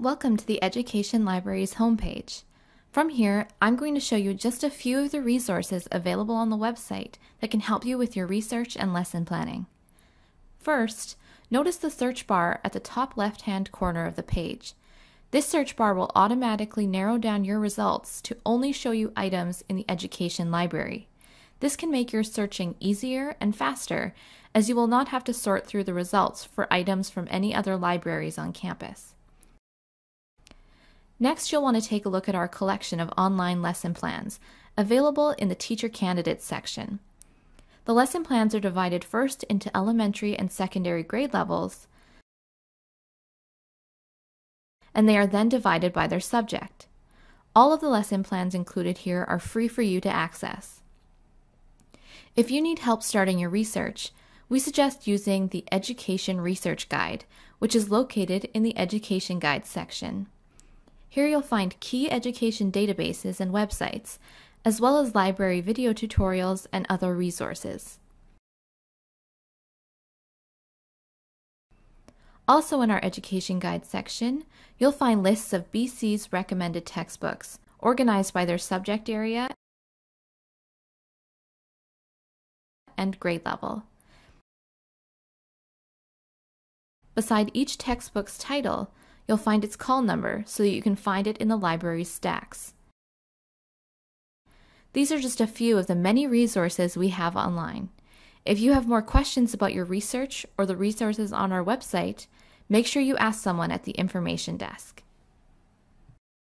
Welcome to the Education Library's homepage. From here, I'm going to show you just a few of the resources available on the website that can help you with your research and lesson planning. First, notice the search bar at the top left-hand corner of the page. This search bar will automatically narrow down your results to only show you items in the Education Library. This can make your searching easier and faster, as you will not have to sort through the results for items from any other libraries on campus. Next, you'll want to take a look at our collection of online lesson plans, available in the Teacher Candidates section. The lesson plans are divided first into elementary and secondary grade levels, and they are then divided by their subject. All of the lesson plans included here are free for you to access. If you need help starting your research, we suggest using the Education Research Guide, which is located in the Education Guide section. Here you'll find key education databases and websites, as well as library video tutorials and other resources. Also in our Education Guide section, you'll find lists of BC's recommended textbooks, organized by their subject area and grade level. Beside each textbook's title, you'll find its call number so that you can find it in the library's stacks. These are just a few of the many resources we have online. If you have more questions about your research or the resources on our website, make sure you ask someone at the information desk.